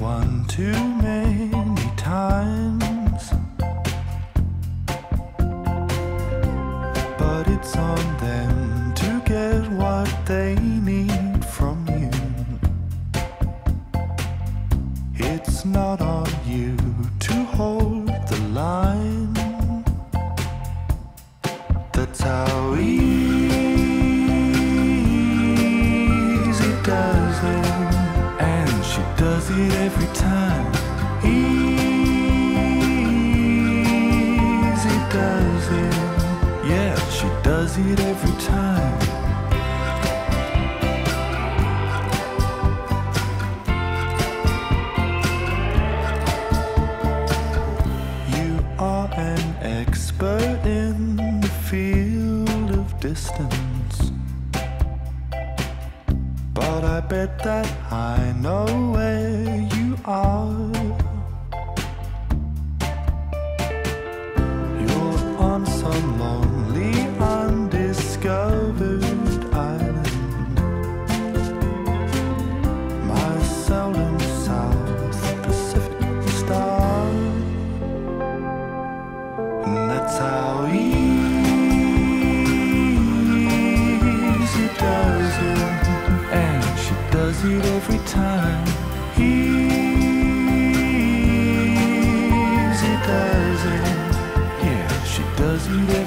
one too many times. But it's on them to get what they need from you. It's not on you to hold the line. That's how easy does it every time. Easy does it, yeah, she does it every time. You are an expert in the field of distance. But I bet that I know where you are. as mulheres.